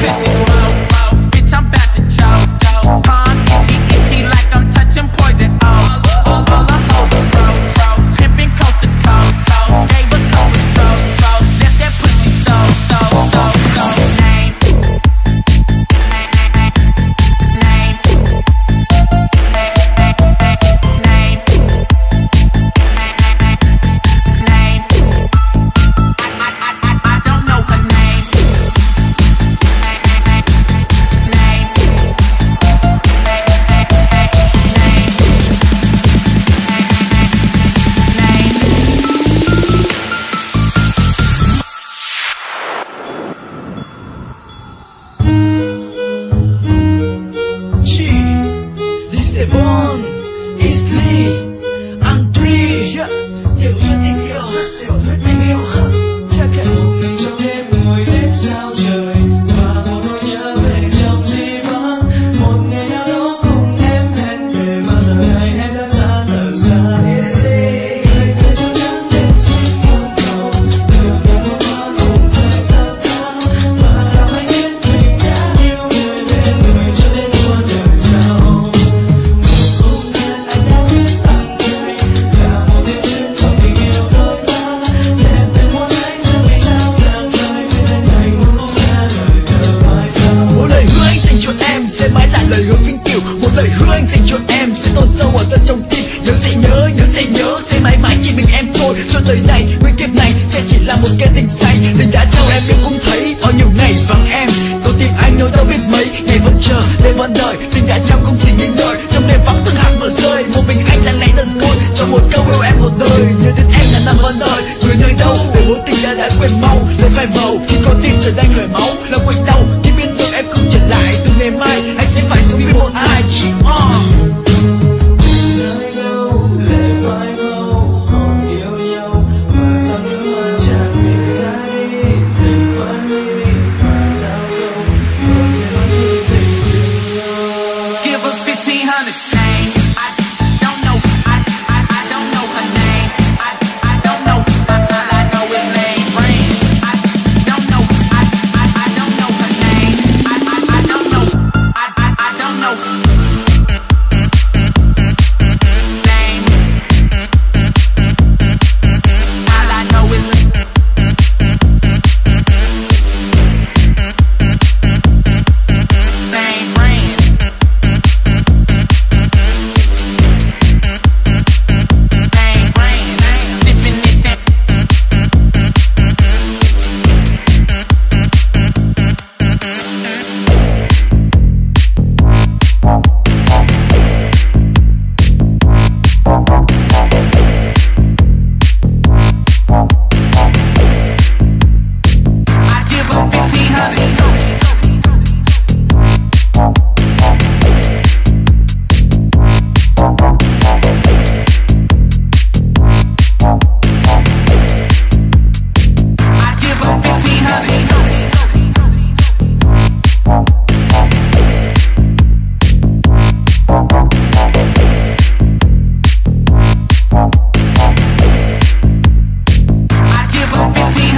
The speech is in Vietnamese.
This is dành cho em sẽ tồn sâu ở tận trong tim. Nhớ sẽ nhớ nhớ sẽ nhớ, sẽ mãi mãi chỉ mình em thôi. Cho đời này nguyên kiếp này sẽ chỉ là một cái tình say. Tình đã trao em em cũng thấy bao nhiêu ngày vắng em. Tôi tìm anh nói đâu biết mấy, ngày vẫn chờ, đêm vẫn đợi. Tình đã trao không chỉ những đời trong đêm vắng từng hạt vừa rơi. Một mình anh lặng lẽ đơn côi, cho một câu yêu em một đời. Nhớ đến em là năm vẫn đời người nơi đâu để mối tình đã đã quên mau. It's